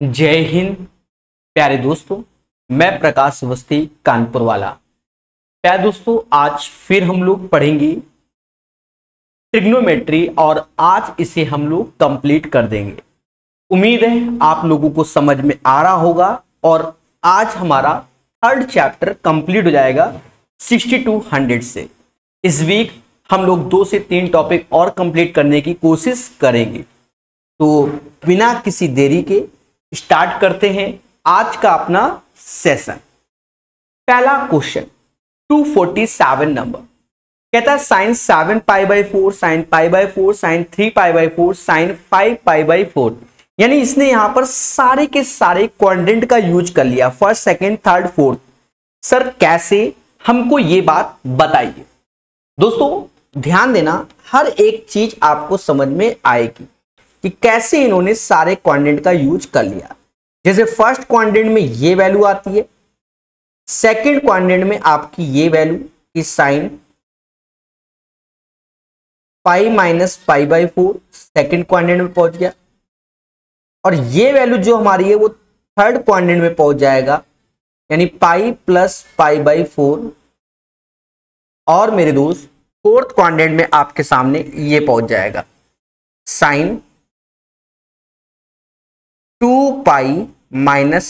जय हिंद, प्यारे दोस्तों, मैं प्रकाश अवस्थी, कानपुर वाला। प्यारे दोस्तों, आज फिर हम लोग पढ़ेंगे ट्रिग्नोमेट्री और आज इसे हम लोग कंप्लीट कर देंगे। उम्मीद है आप लोगों को समझ में आ रहा होगा और आज हमारा थर्ड चैप्टर कंप्लीट हो जाएगा 60 टू 100 से। इस वीक हम लोग दो से तीन टॉपिक और कंप्लीट करने की कोशिश करेंगे। तो बिना किसी देरी के स्टार्ट करते हैं आज का अपना सेशन पहला क्वेश्चन 247 नंबर कहता है sine seven pi by four sine pi by four sine three pi by four sine five pi by four यानी इसने यहाँ पर सारे के सारे क्वाड्रेंट का यूज़ कर लिया। First second third fourth sir कैसे? हमको ये बात बताइए। दोस्तों, ध्यान देना, हर एक चीज़ आपको समझ में आएगी। कि कैसे इन्होंने सारे क्वाड्रेंट का यूज़ कर लिया। जैसे फ़र्स्ट क्वाड्रेंट में ये वैल्यू आती है सेकंड क्वाड्रेंट में आपकी ये वैल्यू की sine pi minus pi by four second quadrant में पहुँच गया। और ये वैल्यू जो हमारी है वो थर्ड क्वाड्रेंट में पहुँच जाएगा, यानी pi plus pi by four और मेरे दोस्त फोर्थ क्वाड्रेंट में आपके सामने ये पहुँच जाएगा sine pi minus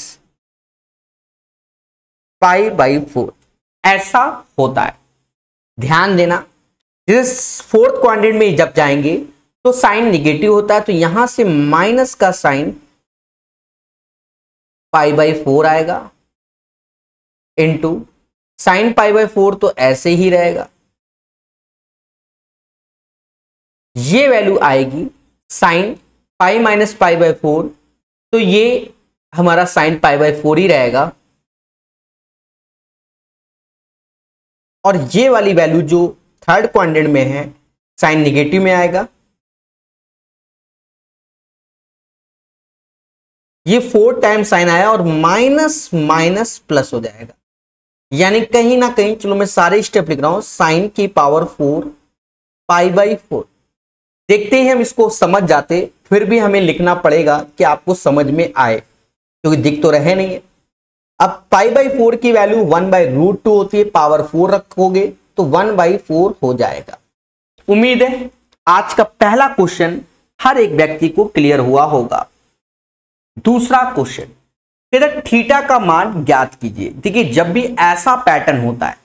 pi by four ऐसा होता है। ध्यान देना, जिस फोर्थ क्वाड्रेंट में जब जाएँगे तो साइन निगेटिव होता है तो यहाँ से माइनस का साइन पाई बाई फोर आएगा। Into sine pi by four तो ऐसे ही रहेगा। ये वैल्यू आएगी sine pi minus pi by four तो ये हमारा साइन पाई बाय फोर ही रहेगा। और ये वाली वैल्यू जो थर्ड क्वाड्रेंट में है साइन निगेटिव में आएगा। ये फोर टाइम साइन आया और माइनस माइनस प्लस हो जाएगा। यानी कहीं ना कहीं, चलो मैं सारे स्टेप लिख रहा हूँ साइन की power four pi by four देखते ही हम इसको समझ जाते फिर भी हमें लिखना पड़ेगा कि आपको समझ में आए, क्योंकि दिख तो रहे नहीं है। अब पाई बाई फोर की value one by root two होती है, पावर फोर रखोगे तो वन बाई फोर हो जाएगा। उम्मीद है आज का पहला क्वेश्चन हर एक व्यक्ति को क्लियर हुआ होगा। दूसरा क्वेश्चन कहते थीटा का मान ज्ञात कीजिए। देखिए, जब भी ऐसा पैटर्न होता है,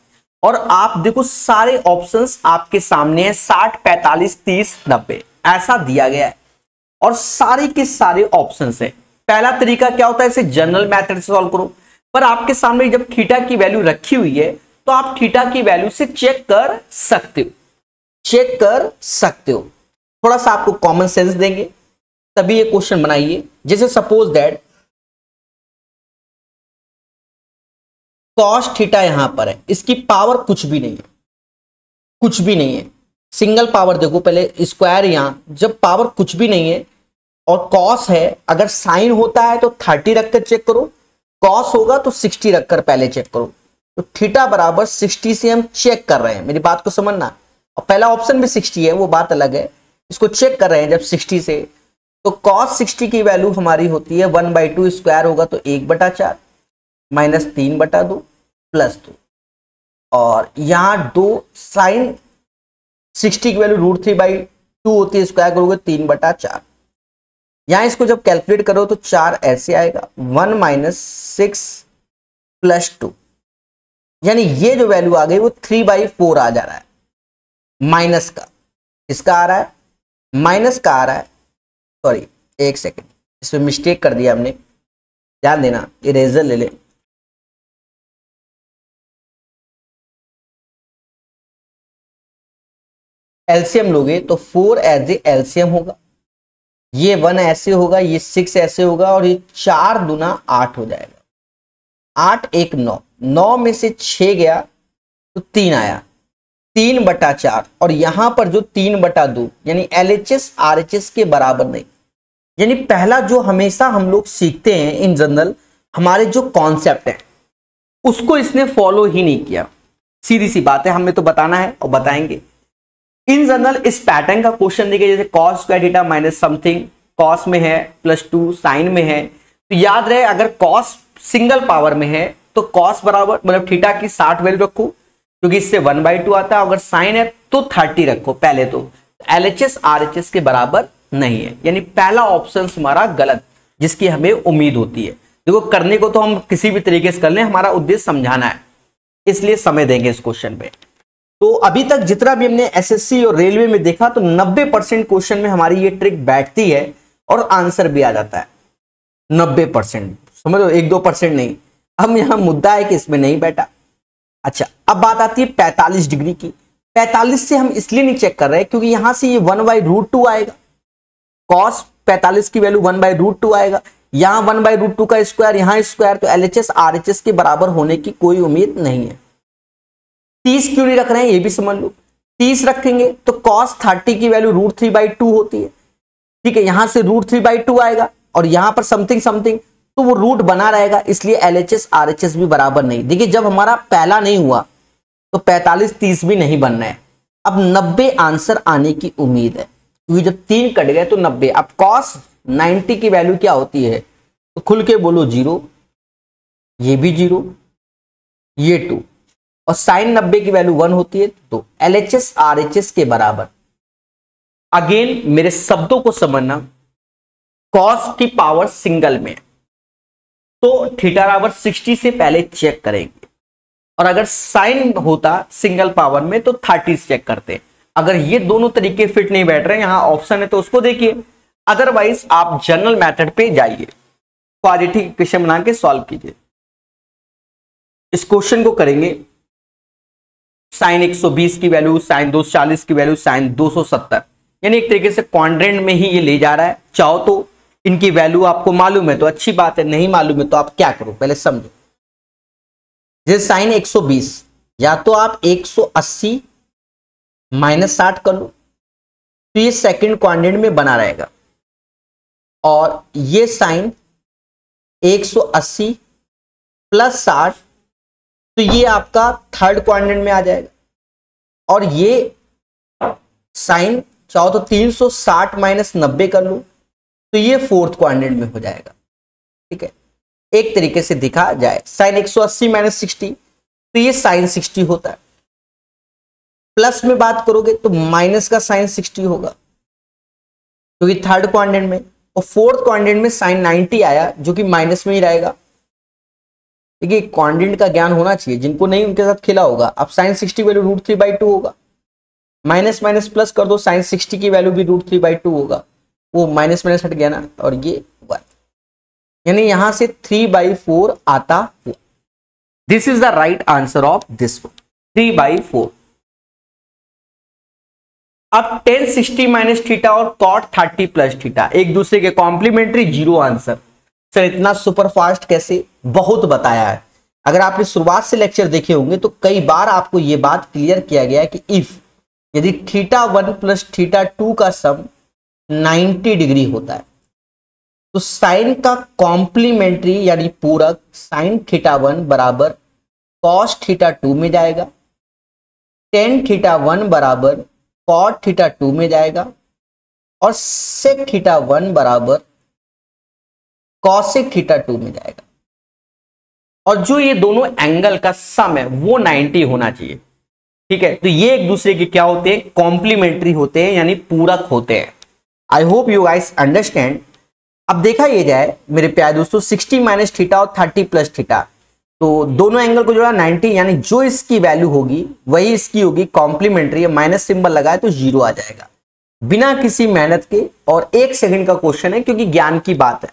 और आप देखो सारे ऑप्शंस आपके सामने है, साठ, पैंतालीस, तीस, नब्बे, ऐसा दिया गया है। और सारे के सारे ऑप्शन है। पहला तरीका क्या होता है, इसे जनरल मेथड से सॉल्व करो। पर आपके सामने जब थीटा की वैल्यू रखी हुई है तो आप थीटा की वैल्यू से चेक कर सकते हो। चेक कर सकते हो। थोड़ा सा आपको कॉमन सेंस देंगे। तभी ये क्वेश्चन बनाइए। जैसे सपोज़ दैट कॉस्ट थीटा यहाँ पर है। इसकी पावर कुछ भी नहीं है। कुछ भी नहीं है। सिंगल पावर, देखो पहले स्क्वायर यहाँ, जब पावर कुछ भी नहीं है और कॉस है, अगर साइन होता है तो थर्टी रखकर चेक करो कॉस होगा तो सिक्सटी रखकर पहले चेक करो। तो थीटा बराबर सिक्सटी से हम चेक कर रहे हैं, मेरी बात को समझना। और पहला ऑप्शन भी सिक्सटी है, वो बात अलग है। इसको चेक कर रहे हैं जब सिक्सटी से। तो कॉस सिक्सटी की वैल्यू हमारी होती है वन बाई टू स्क्वायर होगा तो एक बटा चार माइनस तीन बटा दो प्लस दो। और यहाँ दो साइन सिक्सटी की value root three by two होती है स्क्वायर करोगे? तीन बटा चार। यहाँ इसको जब कैलकुलेट करो तो चार ऐसे आएगा। One minus six plus two यानी ये जो वैल्यू आ गई, वो थ्री बाई फोर आ जा रहा है। माइनस का। इसका आ रहा है? माइनस का आ रहा है। सॉरी एक सेकेंड इसमें मिस्टेक कर दिया हमने। ध्यान देना इरेजर ले ले। एलसीएम लोगे तो फोर एज ए एलसीएम होगा। ये वन ऐसे होगा, ये सिक्स ऐसे होगा, और ये चार दुना आठ हो जाएगा। आठ, एक, नौ। नौ में से छ गया तो तीन आया। तीन बटा चार, और यहाँ पर जो तीन बटा दो, यानी L H S R H S के बराबर नहीं। यानी पहला जो हमेशा हम लोग सीखते हैं इन जनरल, हमारे जो कॉन्सेप्ट है, उसको इसने फॉलो ही नहीं किया। सीधी सी बात है हमें तो बताना है और बताएँगे। इन जनरल इस पैटर्न का क्वेश्चन देखिए, जैसे cos square theta minus something cos में है प्लस टू साइन में है तो याद रहे, अगर कॉस सिंगल पावर में है तो कॉस बराबर मतलब थीटा की साठ वैल्यू रखो, क्योंकि इससे वन बाई टू आता है, अगर साइन है तो थर्टी रखो, पहले तो। L H S R H S के बराबर नहीं है। यानी पहला ऑप्शन हमारा गलत, जिसकी हमें उम्मीद होती है। देखो, करने को तो हम किसी भी तरीके से कर लें, हमारा उद्देश्य समझाना है। इसलिए समय देंगे इस क्वेश्चन पे। तो अभी तक जितना भी हमने एसएससी और रेलवे में देखा तो 90 परसेंट क्वेश्चन में हमारी ये ट्रिक बैठती है और आंसर भी आ जाता है। 90 परसेंट। समझो एक दो परसेंट नहीं। अब यहाँ मुद्दा है कि इसमें नहीं बैठा। अच्छा अब बात आती है 45 डिग्री की। 45 से हम इसलिए नहीं चेक कर रहे क्योंकि यहाँ से ये वन बाई रूट टू आएगा। कॉस 45 की value one by root two आएगा। यहाँ वन बाई रूट टू का स्क्वायर यहाँ स्क्वायर तो एलएचएस आरएचएस के बराबर होने की कोई उम्मीद नहीं है। तीस क्यों नहीं रख रहे हैं? ये भी समझ लो। तीस रखेंगे तो कॉस थर्टी की value root three by two होती है। ठीक है, यहाँ से रूट थ्री बाई टू आएगा और यहाँ पर समथिंग समथिंग तो वो रूट बना रहेगा, इसलिए L H S R H S भी बराबर नहीं। देखिए, जब हमारा पहला नहीं हुआ तो पैंतालीस तीस भी नहीं बनना है। अब नब्बे आंसर आने की उम्मीद है। क्योंकि जब तीन कट गए तो नब्बे। अब कॉस नाइन्टी की वैल्यू क्या होती है? तो खुल के बोलो ज़ीरो, ये भी ज़ीरो, ये टू और साइन नब्बे की वैल्यू वन होती है तो L H S R H S के बराबर। अगेन, मेरे शब्दों को समझना। कॉस की पावर सिंगल में तो थीटा बराबर सिक्सटी से पहले चेक करेंगे। और अगर साइन होता सिंगल पावर में तो थर्टी चेक करते अगर ये दोनों तरीके फिट नहीं बैठ रहे यहाँ ऑप्शन है तो उसको देखिए। अदरवाइज़, आप जनरल मेथड पे जाइए। क्वालिटी क्वेश्चन बना के सॉल्व कीजिए। इस क्वेश्चन को करेंगे। साइन 120 की वैल्यू, साइन 240 की वैल्यू, साइन 270 यानी एक तरीके से क्वाड्रेंट में ही ये ले जा रहा है। चाहो तो इनकी वैल्यू आपको मालूम है तो अच्छी बात है, नहीं मालूम है तो आप क्या करो, पहले समझो। जैसे साइन 120 या तो आप 180 माइनस साठ कर लो तो ये सेकंड क्वाड्रेंट में बना रहेगा। और ये साइन 180 प्लस साठ तो ये आपका थर्ड क्वाड्रेंट में आ जाएगा। और ये साइन चाहो तो 360 माइनस नब्बे कर लो तो ये फोर्थ क्वाड्रेंट में हो जाएगा। ठीक है? एक तरीके से दिखा जाए, साइन 180 सौ अस्सी माइनस सिक्सटी तो ये साइन 60 होता है। प्लस में बात करोगे तो माइनस का साइन 60 होगा, क्योंकि थर्ड क्वाड्रेंट में, और फोर्थ क्वाड्रेंट में साइन 90 आया, जो कि माइनस में ही रहेगा। देखिए क्वाड्रेंट का ज्ञान होना चाहिए, जिनको नहीं उनके साथ खेला होगा। अब sine sixty value root three by two होगा। माइनस माइनस प्लस कर दो साइंस सिक्सटी की वैल्यू भी रूट थ्री बाई टू होगा। वो माइनस माइनस हट गया ना, और ये वन यानी यहाँ से थ्री बाई फोर आता हुआ। This is the right answer of this three by four अब टेन सिक्सटी माइनस थीटा और कॉट थर्टी प्लस थीटा एक दूसरे के कॉम्प्लीमेंट्री ज़ीरो आंसर सर इतना सुपर फास्ट कैसे? बहुत बताया है। अगर आपने शुरुआत से लेक्चर देखे होंगे तो कई बार आपको यह बात क्लियर किया गया है कि इफ़ यदि theta one plus theta two का सम 90 डिग्री होता है तो साइन का कॉम्प्लीमेंट्री यानी पूरक साइन थीटा वन बराबर कॉस थीटा टू में जाएगा टेन थीटा वन बराबर कॉट थीटा टू में जाएगा, और सेक थीटा वन बराबर कॉसिक थीटा टू में जाएगा। और जो ये दोनों एंगल का सम है, वो 90 होना चाहिए। ठीक है? तो ये एक दूसरे के क्या होते हैं? कॉम्प्लीमेंट्री होते हैं, यानी पूरक होते हैं। I hope you guys understand अब देखा ये जाए, मेरे प्यारे दोस्तों 60 माइनस थीटा और 30 प्लस थीटा तो दोनों एंगल को जोड़ा 90 यानी जो इसकी वैल्यू होगी, वही इसकी होगी कॉम्प्लीमेंट्री माइनस सिंबल लगाए तो ज़ीरो आ जाएगा। बिना किसी मेहनत के, और एक सेकंड का क्वेश्चन है, क्योंकि ज्ञान की बात है।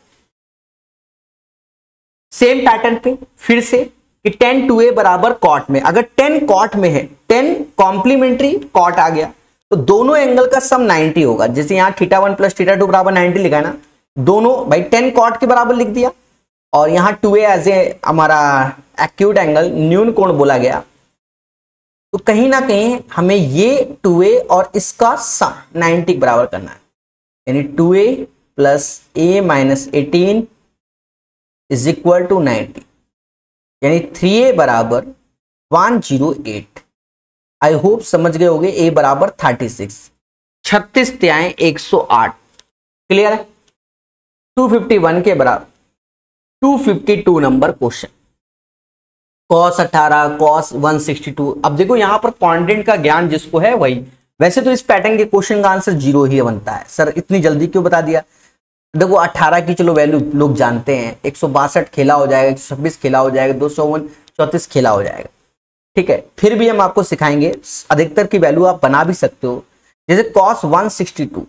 सेम पैटर्न पे, फिर से कि टेन टू ए बराबर कॉट में। अगर टेन कॉट में है, टेन कॉम्प्लीमेंट्री कॉट आ गया तो दोनों एंगल का सम 90 होगा। जैसे यहाँ theta one plus theta two बराबर 90 लिखा है ना, दोनों, भाई टेन कॉट के बराबर लिख दिया। और यहाँ टू एज ए हमारा एक्यूट एंगल न्यून कोण बोला गया। तो कहीं ना कहीं हमें ये टू ए और इसका सम 90 बराबर करना है। यानी two a plus a minus eighteen is equal to ninety यानी थ्री ए बराबर one zero eight I hope समझ गए होगे ए बराबर थर्टी सिक्स छत्तीस त्याएँ एक सौ आठ. क्लियर है? टू फिफ्टी वन के बराबर. 252 नंबर क्वेश्चन कॉस 18 कॉस 162 अब देखो यहाँ पर क्वांटिटी का ज्ञान जिसको है वही. वैसे तो इस पैटर्न के क्वेश्चन का आंसर ज़ीरो ही बनता है. सर इतनी जल्दी क्यों बता दिया? देखो 18 की चलो वैल्यू लोग जानते हैं। एक सौ बासठ खेला हो जाएगा, एक सौ छब्बीस खेला हो जाएगा, दो चौतीस खेला हो जाएगा। ठीक है? फिर भी हम आपको सिखाएँगे, अधिकतर की वैल्यू आप बना भी सकते हो। जैसे कॉस 162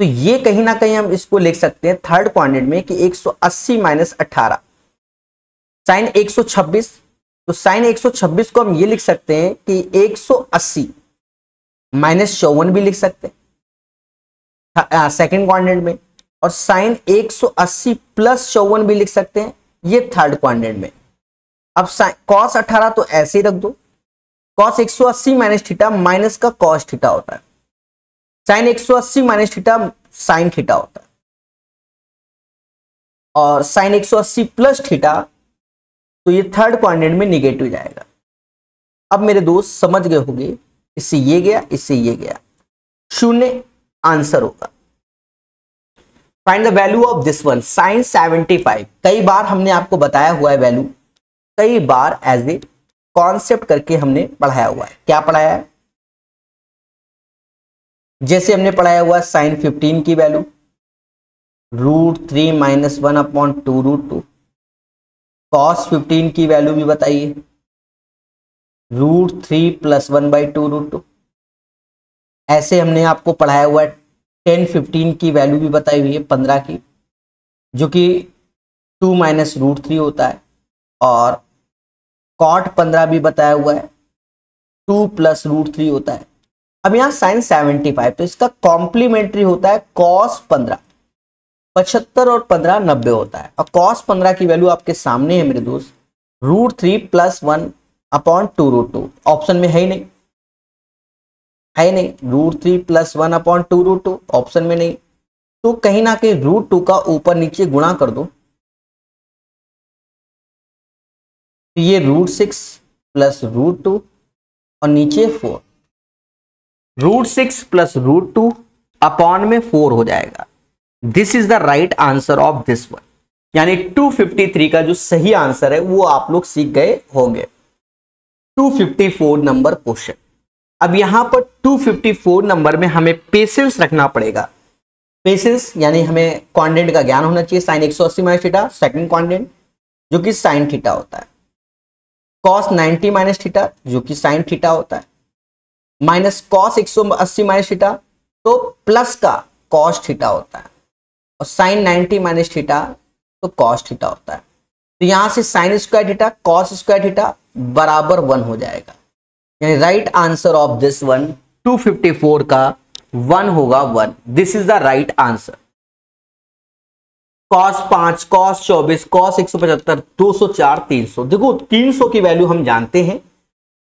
तो ये कहीं ना कहीं हम इसको लिख सकते हैं थर्ड क्वाड्रेंट में कि 180 माइनस अट्ठारह साइन 126 तो साइन 126 को हम ये लिख सकते हैं कि 180 माइनस चौवन भी लिख सकते हैं। सेकेंड क्वाड्रेंट में। और साइन 180 प्लस चौवन भी लिख सकते हैं, ये थर्ड क्वाड्रेंट में। अब कॉस 18 तो ऐसे ही रख दो। कॉस 180 माइनस थीटा माइनस का कॉस थीटा होता है। Sine 180 minus theta sine theta होता है। और साइन 180 प्लस थीटा तो ये थर्ड क्वाड्रेंट में निगेटिव जाएगा। अब मेरे दोस्त, समझ गए होंगे, इससे ये गया, इससे ये गया। शून्य आंसर होगा। Find the value of this one sine 75 कई बार हमने आपको बताया हुआ है वैल्यू कई बार एज ए कॉन्सेप्ट करके हमने पढ़ाया हुआ है। क्या पढ़ाया है? जैसे हमने पढ़ाया हुआ साइन 15 की value root three minus one upon two root two cos fifteen की वैल्यू भी बताइए। Root three plus one by two root two ऐसे हमने आपको पढ़ाया हुआ है टेन फिफ्टीन की वैल्यू भी बताई हुई है, पंद्रह की, जो कि टू माइनस रूट थ्री होता है। और कॉट पंद्रह भी बताया हुआ है, टू प्लस रूट थ्री होता है। अब यहाँ साइन सेवेंटी फाइव तो इसका कॉम्प्लीमेंट्री होता है कॉस पंद्रह। पचहत्तर और पंद्रह नब्बे होता है। और कॉस पंद्रह की वैल्यू आपके सामने है मेरे दोस्त, root three plus one upon two root two. Option में है ही नहीं। है नहीं। Root three plus one upon two root two option में नहीं। तो कहीं ना कहीं रूट टू का ऊपर नीचे गुणा कर दो। ये root six plus root two और नीचे four root six plus root two upon में फोर हो जाएगा। This is the right answer of this one यानी 253 का जो सही आंसर है, वो आप लोग सीख गए होंगे। 254 नंबर क्वेश्चन अब यहाँ पर 254 नंबर में हमें पेशेंस रखना पड़ेगा। पेशेंस यानी हमें क्वांडेंट का ज्ञान होना चाहिए साइन 180 सौ अस्सी माइनस थीटा सेकेंड क्वांडेंट जो कि साइन थीटा होता है। कॉस 90 माइनस थीटा जो कि साइन थीटा होता है। माइनस कॉस एक सौ अस्सी माइनस थीटा तो प्लस का कॉस थीटा होता है। और साइन नाइनटी माइनस थीटा तो कॉस थीटा होता है। तो यहाँ से sine square theta cos square theta बराबर वन हो जाएगा। यानी right answer of this one 254 का वन होगा one this is the right answer cos पाँच कॉस चौबीस कॉस एक सौ पचहत्तर, दो सौ चार, तीन सौ. देखो, तीन सौ की वैल्यू हम जानते हैं.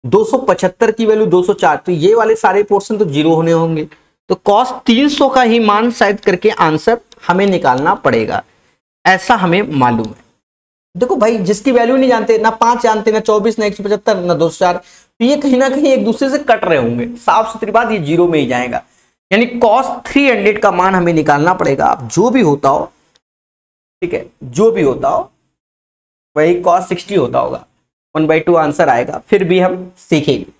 275 की वैल्यू 204 तो ये वाले सारे पोर्शन तो ज़ीरो होने होंगे. तो कॉस 300 का ही मान शायद करके आंसर हमें निकालना पड़ेगा. ऐसा हमें मालूम है. देखो भाई, जिसकी वैल्यू नहीं जानते, ना पाँच जानते, ना चौबीस, ना एक सौ पचहत्तर, ना दो चार तो ये कहीं ना कहीं एक दूसरे से कट रहे होंगे। साफ़ सुथरी बात, ये ज़ीरो में ही जाएगा। यानी कॉस 300 का मान हमें निकालना पड़ेगा। अब जो भी होता हो, ठीक है, जो भी होता हो, वही कॉस 60 होता होगा। वन बाई टू आंसर आएगा, फिर भी हम सीखेंगे।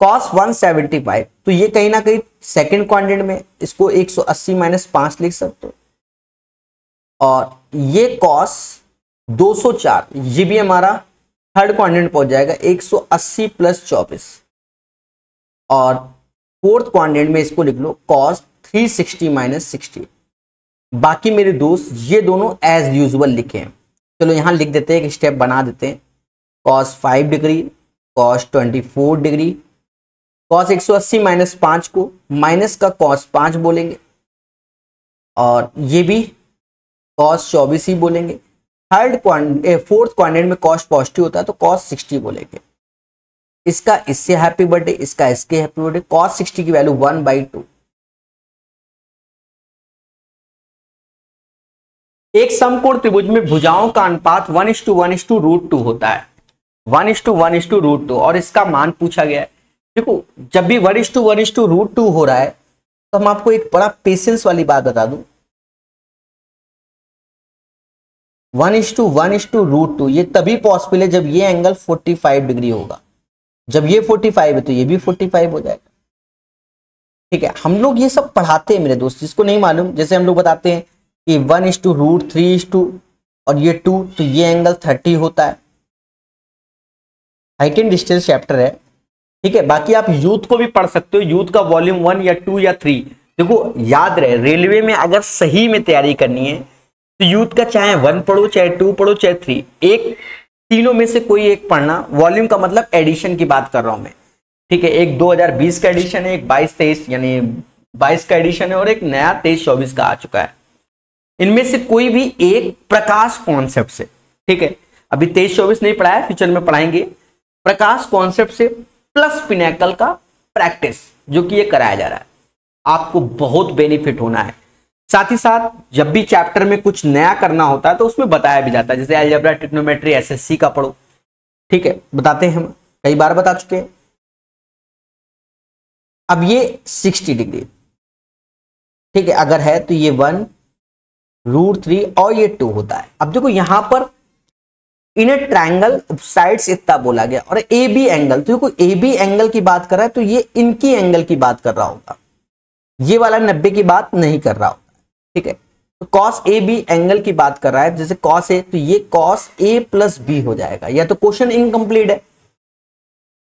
कॉस 175 तो ये कहीं ना कहीं सेकंड क्वाड्रेंट में, इसको 180 माइनस पाँच लिख सकते हो। और ये कॉस 204 ये भी हमारा थर्ड क्वाड्रेंट पहुँच जाएगा 180 प्लस चौबीस। और फोर्थ क्वाड्रेंट में इसको लिख लो कॉस 360 माइनस सिक्सटी बाकी मेरे दोस्त, ये दोनों एज यूजल लिखे हैं। चलो यहाँ लिख देते हैं, एक स्टेप बना देते हैं। Cos five degree cos twenty four degree cos एक सौ अस्सी माइनस पाँच को माइनस का कॉस पाँच बोलेंगे। और ये भी कॉस चौबीस ही बोलेंगे। थर्ड क्वांट फोर्थ क्वाड्रेंट में कॉस पॉजिटिव होता है तो कॉस सिक्सटी बोलेंगे। इसका इससे हैप्पी बर्थडे इसका इसके हैप्पी बर्थडे कॉस सिक्सटी की वैल्यू वन बाई टू एक समकोण त्रिभुज में भुजाओं का अनुपात one is to one is to root two होता है। One is to one is to root two और इसका मान पूछा गया है। देखो, जब भी one is to one is to root two हो रहा है तो हम आपको एक बड़ा पेशेंस वाली बात बता दूँ। One is to, one is to root two, ये तभी पॉसिबल है जब ये एंगल 45 डिग्री होगा। जब ये 45 है तो ये भी 45 हो जाएगा। ठीक है, हम लोग ये सब पढ़ाते हैं मेरे दोस्त, जिसको नहीं मालूम, जैसे हम लोग बताते हैं कि one is to root, three is to और ये टू तो ये एंगल थर्टी होता है। हाइट एंड डिस्टेंस चैप्टर है। ठीक है, बाकी आप यूथ को भी पढ़ सकते हो, यूथ का वॉल्यूम वन या टू या थ्री। देखो, याद रहे, रेलवे में अगर सही में तैयारी करनी है तो यूथ का चाहे वन पढ़ो, चाहे टू पढ़ो, चाहे थ्री एक तीनों में से कोई एक पढ़ना वॉल्यूम का मतलब एडिशन की बात कर रहा हूँ मैं। ठीक है, एक 2020 का एडिशन है, एक 22 तेईस, यानी 22 का एडिशन है और एक नया तेईस, चौबीस का आ चुका है। इनमें से कोई भी एक प्रकाश कॉन्सेप्ट से, ठीक है? अभी तेईस, चौबीस नहीं पढ़ाया फ्यूचर में पढ़ाएँगे। प्रकाश कॉन्सेप्ट से प्लस पिनेकल का प्रैक्टिस जो कि ये कराया जा रहा है। आपको बहुत बेनिफिट होना है। साथ ही साथ, जब भी चैप्टर में कुछ नया करना होता है तो उसमें बताया भी जाता है। जैसे एल्जेब्रा टिक्नोमेट्री एसएससी का पढ़ो। ठीक है, बताते हैं हम। कई बार बता चुके हैं। अब ये 60 डिग्री ठीक है, अगर है तो ये वन रूट थ्री और ये टू होता है। अब देखो, यहाँ पर इन ए ट्रायंगल साइड्स इतना बोला गया। और ए बी एंगल तो देखो ए बी एंगल की बात कर रहा है तो ये इनकी एंगल की बात कर रहा होगा। ये वाला नब्बे की बात नहीं कर रहा होगा। ठीक है? तो कॉस ए बी एंगल की बात कर रहा है, जैसे कॉस ए तो ये कॉस ए प्लस बी हो जाएगा। या तो क्वेश्चन इनकम्प्लीट है।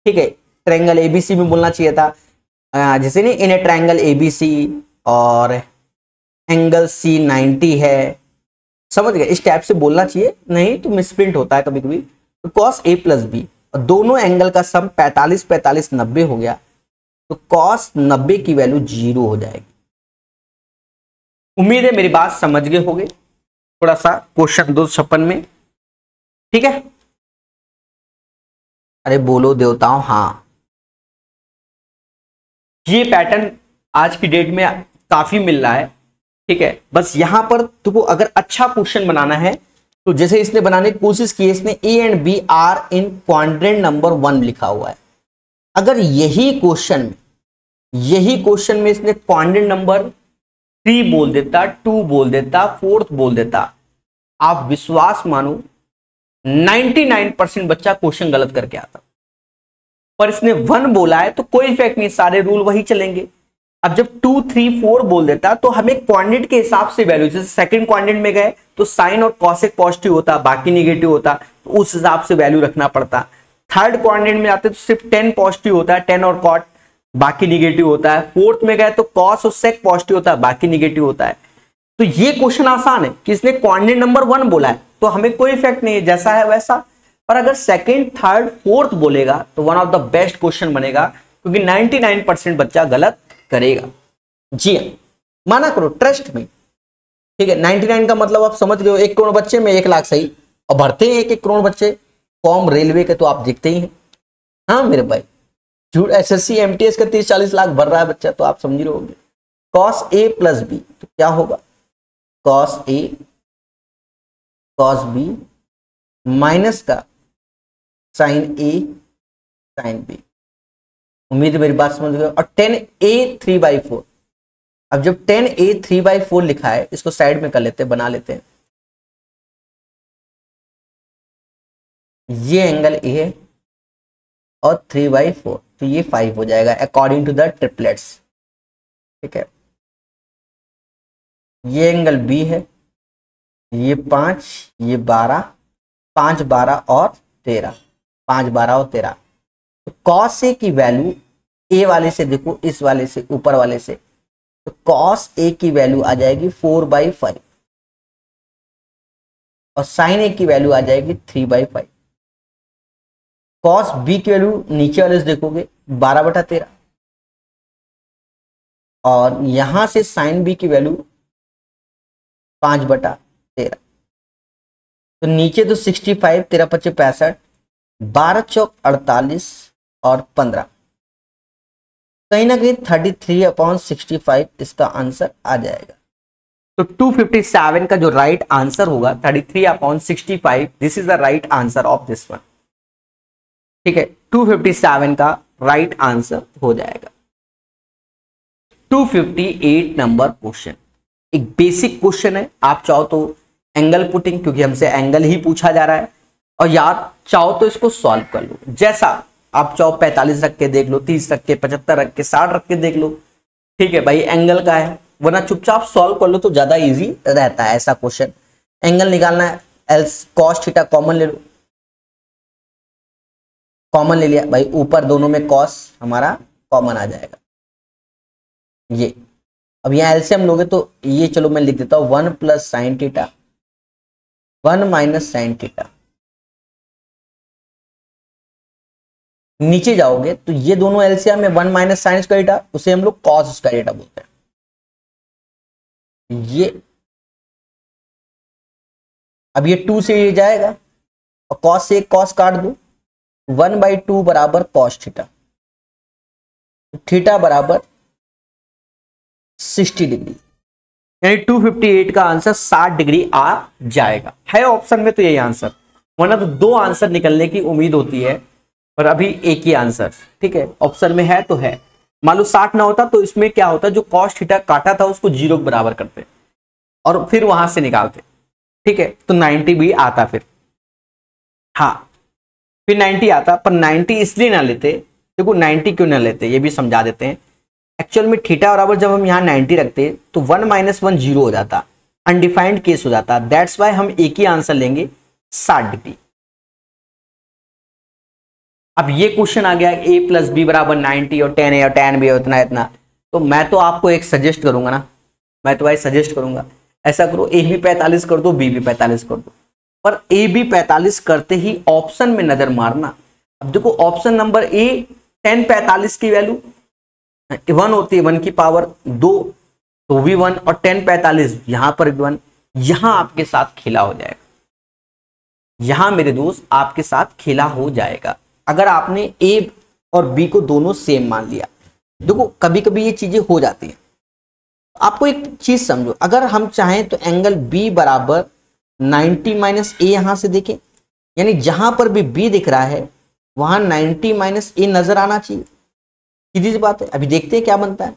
ठीक है? ट्रायंगल एबीसी में बोलना चाहिए था। जैसे नहीं इन ए ट्रायंगल एबीसी और एंगल सी 90 है। समझ गए? इस टाइप से बोलना चाहिए। नहीं तो मिसप्रिंट होता है कभी कभी तो कॉस ए प्लस बी और दोनों एंगल का सम 45 45 90 हो गया। तो कॉस 90 की वैल्यू ज़ीरो हो जाएगी। उम्मीद है मेरी बात समझ गए होगे। थोड़ा सा क्वेश्चन दो छप्पन में। ठीक है? अरे बोलो देवताओं हाँ। ये पैटर्न आज की डेट में काफ़ी मिल रहा है। ठीक है? बस यहाँ पर तुमको अगर अच्छा क्वेश्चन बनाना है तो जैसे इसने बनाने की कोशिश की इसने A and B are in quadrant number one लिखा हुआ है। अगर यही क्वेश्चन में यही क्वेश्चन में इसने क्वाड्रेंट नंबर थ्री बोल देता, टू बोल देता, फोर्थ बोल देता। आप विश्वास मानो 99 परसेंट बच्चा क्वेश्चन गलत करके आता। पर इसने वन बोला है तो कोई इफ़ेक्ट नहीं, सारे रूल वही चलेंगे। अब जब टू, थ्री, फोर बोल देता तो हमें क्वांटिट के हिसाब से वैल्यू जैसे सेकंड क्वांटिट में गए तो साइन और कॉसिक पॉजिटिव होता, बाकी निगेटिव होता तो उस हिसाब से वैल्यू रखना पड़ता। थर्ड क्वांटिट में आते तो सिर्फ़ टेन पॉजिटिव होता है टेन और कॉट बाकी निगेटिव होता है। फोर्थ में गए तो कॉस और सेक पॉजिटिव होता है, बाकी निगेटिव होता है। तो ये क्वेश्चन आसान है कि इसने नंबर वन बोला है? तो हमें कोई इफ़ेक्ट नहीं है, जैसा है वैसा। और अगर सेकेंड थर्ड फोर्थ बोलेगा तो one of the best question बनेगा, क्योंकि 99 परसेंट बच्चा गलत करेगा। जी हाँ माना करो ट्रस्ट में। ठीक है 99 का मतलब आप समझ गए एक करोड़ बच्चे में एक लाख सही। और भरते हैं एक एक करोड़ बच्चे। फॉर्म रेलवे के तो आप देखते ही हैं। हाँ मेरे भाई। S S C M T S का तीस चालीस लाख भर रहा है बच्चा तो आप समझ रहे होंगे। कॉस ए प्लस बी तो क्या होगा? Cos A cos B minus का साइन ए साइन बी उम्मीद है मेरी बात समझ गए। और tan A three by four अब जब tan A three by four लिखा है, इसको साइड में कर लेते हैं, बना लेते हैं। ये एंगल ए है। और थ्री बाई फोर तो ये फाइव हो जाएगा अकॉर्डिंग टू द ट्रिपलेट्स ठीक है? ये एंगल बी है, ये पाँच, ये बारह, पाँच बारह और तेरह, पाँच बारह और तेरह। तो कॉस ए की वैल्यू ए वाले से देखो, इस वाले से, ऊपर वाले से तो कॉस ए की वैल्यू आ जाएगी फोर बाई फाइव और साइन ए की वैल्यू आ जाएगी three by five cos B की वैल्यू नीचे वाले से देखोगे, बारह बटा तेरह। और यहाँ से साइन बी की वैल्यू पाँच बटा तेरह। तो नीचे तो सिक्सटी फाइव तेरह, पच्चीस, पैंसठ, बारह, चौक, अड़तालीस और पंद्रह। कहीं ना कहीं thirty three upon sixty five इसका आंसर आ जाएगा। तो 257 का जो राइट आंसर होगा 33 three upon sixty five this is the right answer of this one ठीक है 257 का राइट right आंसर हो जाएगा। 258 नंबर क्वेश्चन एक बेसिक क्वेश्चन है, आप चाहो तो एंगल पुटिंग क्योंकि हमसे एंगल ही पूछा जा रहा है। और याद चाहो तो इसको सॉल्व कर लो। जैसा आप चाहो पैंतालीस रख के देख लो, तीस रख के, पचहत्तर रख के, साठ रख के देख लो। ठीक है भाई एंगल का है। वरना चुपचाप सॉल्व कर लो तो ज़्यादा इजी रहता है ऐसा क्वेश्चन एंगल निकालना है एल्स कॉस थीटा कॉमन ले लो। कॉमन ले लिया। भाई, ऊपर दोनों में कॉस हमारा कॉमन आ जाएगा। ये। अब यहाँ एल्सियम लोगे तो ये चलो मैं लिख देता हूँ, one plus sine theta one minus sine theta नीचे जाओगे तो ये दोनों एलसीएम में one minus sine square theta उसे हम लोग कॉस स्क्वायर ईटा बोलते हैं। ये। अब ये टू से ये जाएगा। और कॉस से कॉस काट दो। वन बाई टू बराबर कॉस थीटा। थीटा बराबर सिक्सटी डिग्री। यानी 258 का आंसर 60 डिग्री आ जाएगा। है ऑप्शन में तो यही आंसर। वरना तो दो आंसर निकलने की उम्मीद होती है और अभी एक ही आंसर। ठीक है ऑप्शन में है तो है। मान लो साठ ना होता तो इसमें क्या होता, जो कॉस्ट थीटा काटा था उसको ज़ीरो बराबर करते और फिर वहाँ से निकालते। ठीक है तो 90 भी आता फिर। हाँ फिर 90 आता, पर 90 इसलिए ना लेते, देखो 90 क्यों ना लेते, ये भी समझा देते हैं। एक्चुअल में थीटा बराबर जब हम यहाँ 90 रखते तो वन माइनस वन ज़ीरो हो जाता अनडिफाइंड केस हो जाता। दैट्स वाई हम एक ही आंसर लेंगे, साठ डिग्री अब ये क्वेश्चन आ गया ए प्लस बी बराबर नाइनटी और टेन ए और टेन बी इतना इतना। तो मैं तो आपको एक सजेस्ट करूँगा ना, मैं तो भाई सजेस्ट करूँगा। ऐसा करो ए भी पैंतालीस कर दो बी भी पैंतालीस कर दो। पर ए बी पैंतालीस करते ही ऑप्शन में नज़र मारना। अब देखो ऑप्शन नंबर ए टेन पैंतालीस की वैल्यू वन होती है वन की पावर दो तो भी वन और टेन पैंतालीस, यहाँ पर भी वन यहाँ आपके साथ खेला हो जाएगा। यहाँ मेरे दोस्त, आपके साथ खेला हो जाएगा। अगर आपने ए और बी को दोनों सेम मान लिया, देखो कभी कभी ये चीज़ें हो जाती हैं। आपको एक चीज़ समझो, अगर हम चाहें तो एंगल बी बराबर 90 माइनस ए यहाँ से देखें, यानी जहाँ पर भी बी दिख रहा है, वहाँ 90 माइनस ए नज़र आना चाहिए। सीधी सी बात है, अभी देखते हैं क्या बनता है।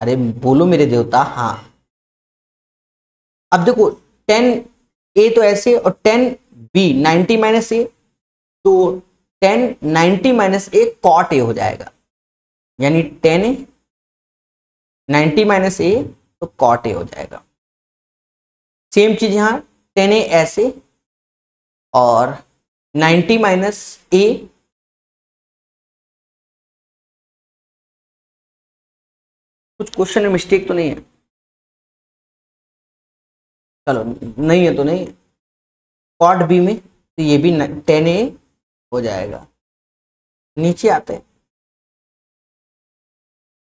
अरे बोलो मेरे देवता हाँ। अब देखो, टेन ए तो ऐसे और tan B, ninety minus A तो tan ninety minus A cot A हो जाएगा। यानी tan A, ninety minus A तो कॉट ए हो जाएगा। सेम चीज़ यहाँ, टेन ए ऐसे, और नाइनटी माइनस ए, कुछ क्वेश्चन में मिस्टेक तो नहीं है। चलो, नहीं है तो नहीं कॉट बी में तो ये भी टेन ए हो जाएगा। नीचे आते हैं।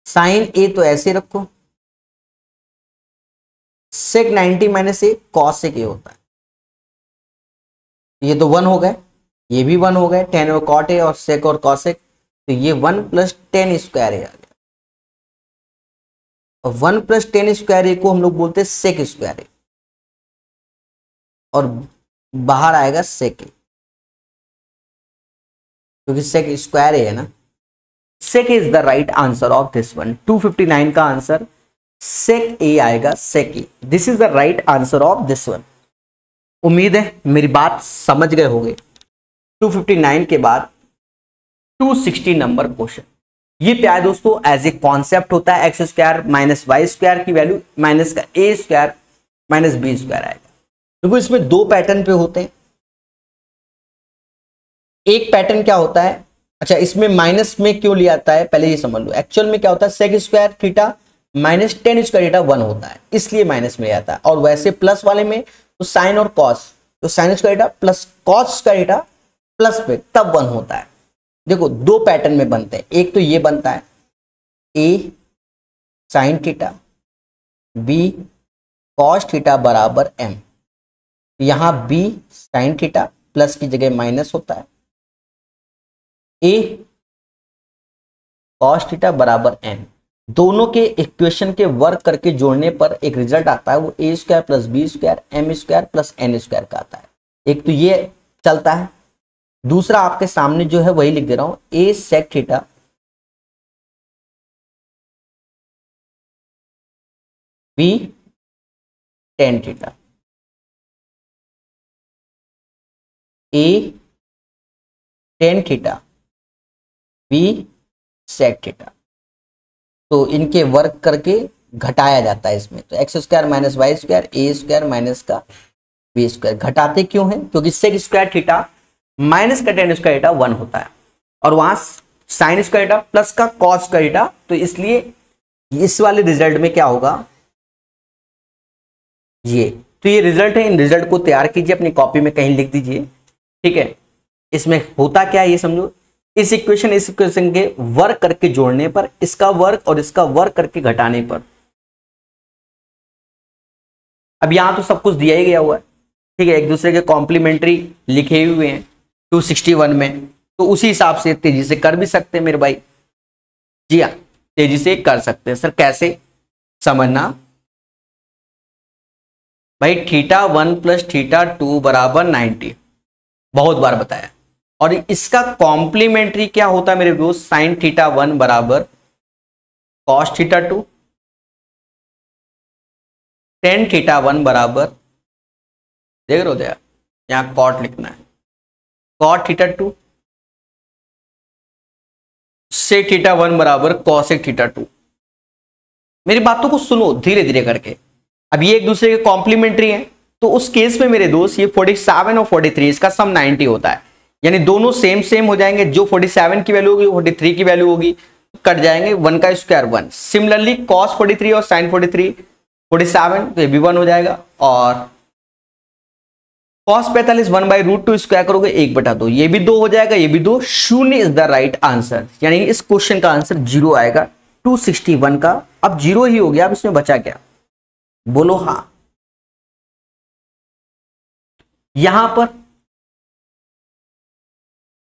साइन ए तो ऐसे रखो। सेक 90 माइनस ए कॉस ए होता है। ये तो वन हो गए, ये भी वन हो गए टेन और कॉट ए और सेक और कॉसेक तो ये one plus tan square A आ गया। One plus tan square A को हम लोग बोलते हैं सेक स्क्वायर ए और बाहर आएगा सेक क्योंकि सेक स्क्वायर ए है ना। Sec is the right answer of this one 259 का आंसर सेक ए आएगा sec A this is the right answer of this one उम्मीद है मेरी बात समझ गए होंगे। 259 के बाद 260 नंबर क्वेश्चन ये प्यार दोस्तों एज ए कॉन्सेप्ट होता है X square minus Y square की वैल्यू माइनस का A square minus B square आएगा। देखो, इसमें दो पैटर्न पे होते हैं। एक पैटर्न क्या होता है? अच्छा इसमें माइनस में क्यों लिया आता है? पहले ये समझ लो। एक्चुअल में क्या होता है? Sec square theta minus tan square theta one होता है, इसलिए माइनस में आता है। और वैसे प्लस वाले में तो साइन और कॉस तो sine square theta plus cos square theta plus पे तब वन होता है। देखो, दो पैटर्न में बनते हैं। एक तो ये बनता है, A sine theta, B cos theta बराबर एम। यहाँ बी साइन थीटा प्लस की जगह माइनस होता है, ए कॉस थीटा बराबर एन दोनों के इक्वेशन के वर्क करके जोड़ने पर एक रिज़ल्ट आता है, वो A square plus B square M square plus N square का आता है। एक तो ये चलता है। दूसरा आपके सामने जो है वही लिख दे रहा हूँ A sec theta B tan theta A tan theta B sec theta तो इनके वर्क करके घटाया जाता है इसमें। तो X square minus Y square, A square minus का बी स्क्वायर। घटाते क्यों है? क्योंकि सेक स्क्वायर थीटा माइनस का टेन स्क्वायर थीटा वन होता है। और वहाँ साइन स्क्वायर थीटा प्लस का कॉस स्क्वायर थीटा तो इसलिए इस वाले रिज़ल्ट में क्या होगा? ये। तो ये रिज़ल्ट है, इन रिज़ल्ट को तैयार कीजिए, अपनी कॉपी में कहीं लिख दीजिए। ठीक है? इसमें होता क्या है ये समझो? इस इक्वेशन इस इक्वेशन के वर्क करके जोड़ने पर, इसका वर्क और इसका वर्क करके घटाने पर। अब यहाँ तो सब कुछ दिया ही गया हुआ है। ठीक है, एक दूसरे के कॉम्प्लीमेंट्री लिखे हुए हैं 261 में। तो उसी हिसाब से तेज़ी से कर भी सकते हैं मेरे भाई। जी हाँ तेज़ी से कर सकते हैं। सर, कैसे? समझना? भाई, theta one plus theta two बराबर नाइनटी बहुत बार बताया। और इसका कॉम्प्लीमेंट्री क्या होता है मेरे दोस्त साइन थीटा वन बराबर cos theta two tan theta one बराबर, देख रहे हो दया? यहाँ कॉट लिखना है। Cot theta two sec theta one बराबर कॉसेक थीटा टू मेरी बातों को सुनो धीरे धीरे करके। अब ये एक दूसरे के कॉम्प्लीमेंट्री है तो उस केस में मेरे दोस्त ये 47 और 43 इसका सम 90 होता है। यानी दोनों सेम सेम हो जाएँगे। जो 47 की वैल्यू होगी 43 की वैल्यू होगी। कट जाएँगे वन का स्क्वायर वन सिमिलरली कॉस 43 और साइन 43 47 तो ये भी वन हो जाएगा। और कॉस पैंतालीस one by root two square करोगे, एक बटा दो। ये भी दो हो जाएगा, ये भी दो। शून्य इज़ द राइट आंसर यानी इस क्वेश्चन का आंसर ज़ीरो आएगा। टू सिक्सटी वन का। अब ज़ीरो ही हो गया, अब इसमें बचा क्या? बोलो हाँ। यहाँ पर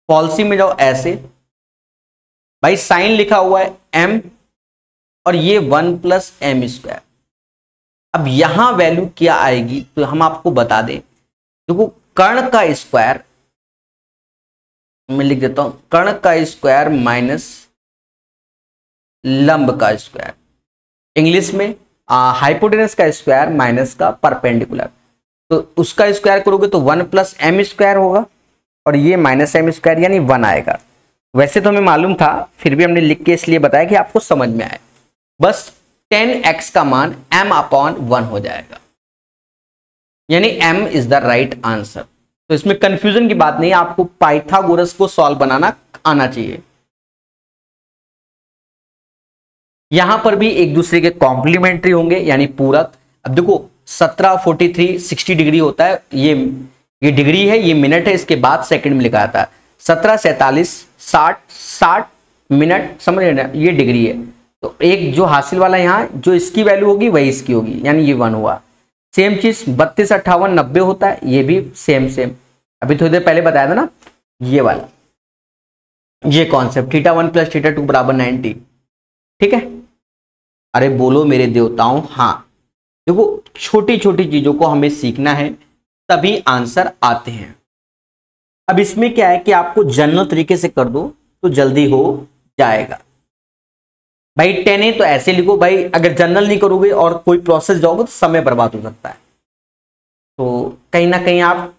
पॉलिसी में जाओ ऐसे। भाई, साइन लिखा हुआ है एम और ये वन प्लस एम स्क्वायर। अब यहाँ वैल्यू क्या आएगी तो हम आपको बता दें। देखो कर्ण का स्क्वायर, मैं लिख देता हूँ कर्ण का स्क्वायर माइनस लंब का स्क्वायर। इंग्लिश में हाइपोटेनस का स्क्वायर माइनस का परपेंडिकुलर। तो उसका स्क्वायर करोगे तो वन प्लस एम स्क्वायर होगा। और ये माइनस एम स्क्वायर यानी वन आएगा। वैसे तो हमें मालूम था, फिर भी हमने लिख के इसलिए बताया कि आपको समझ में आए। बस टेन एक्स का मान एम अपॉन वन हो जाएगा। यानी m is the right answer तो इसमें कंफ्यूजन की बात नहीं, आपको पाइथागोरस को सॉल्व बनाना आना चाहिए। यहाँ पर भी एक दूसरे के कॉम्प्लीमेंट्री होंगे, यानी पूरक। अब देखो 17 43 60 डिग्री होता है, ये ये डिग्री है, ये मिनट है, इसके बाद सेकंड में लिखा है। सत्रह, सैतालीस, साठ साठ मिनट, समझ रहे ये डिग्री है। तो एक जो हासिल वाला यहाँ, जो इसकी वैल्यू होगी, वही इसकी होगी, यानी ये वन हुआ। सेम चीज़, बत्तीस, अट्ठावन, नब्बे होता है, ये भी सेम सेम। अभी थोड़ी देर पहले बताया था ना, ये वाला। ये concept theta one plus theta two बराबर नाइनटी ठीक है? अरे बोलो मेरे देवताओं हाँ। देखो छोटी छोटी चीज़ों को हमें सीखना है तभी आंसर आते हैं। अब इसमें क्या है कि आपको जनरल तरीके से कर दो तो जल्दी हो जाएगा। भाई, टेन ए तो ऐसे लिखो, भाई, अगर जनरल नहीं करोगे और कोई प्रोसेस जाओगे तो समय बर्बाद हो सकता है। तो कहीं ना कहीं आप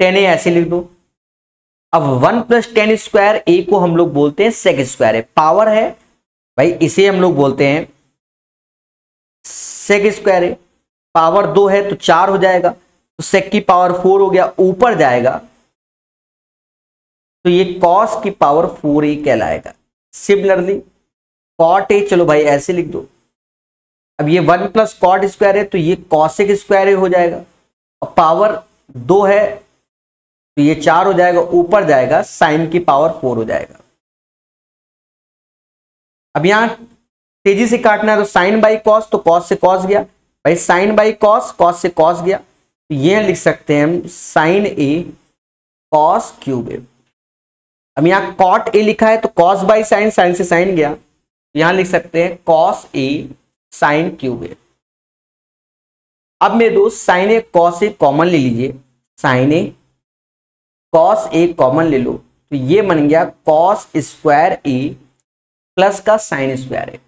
टेन ए ऐसे लिख दो। अब one plus tan square A को हम लोग बोलते हैं सेक स्क्वायर है पावर है, भाई, इसे हम लोग बोलते हैं सेक स्क्वायर है पावर दो है तो चार हो जाएगा। तो सेक की पावर फोर हो गया, ऊपर जाएगा। तो ये कॉस की पावर फोर ही कहलाएगा। सिमिलरली कॉट ए चलो भाई ऐसे लिख दो। अब ये वन प्लस कॉट स्क्वायर है तो ये कॉसिक स्क्वायर हो जाएगा। और पावर दो है तो ये चार हो जाएगा, ऊपर जाएगा साइन की पावर फोर हो जाएगा। अब यहाँ तेज़ी से काटना है तो साइन बाई कॉस तो कॉस से कॉस गया। भाई साइन बाई कॉस कॉस से कॉस गया। ये लिख सकते हैं हम sine A cos cube A अब यहाँ कॉट ए लिखा है तो कॉस बाई साइन साइन से साइन गया। यहाँ लिख सकते हैं cos A sine cube A अब मेरे दोस्त sine A cos A common ले लीजिए। Sine A cos A common ले लो। तो ये बन गया कॉस स्क्वायर ए प्लस का साइन स्क्वायर ए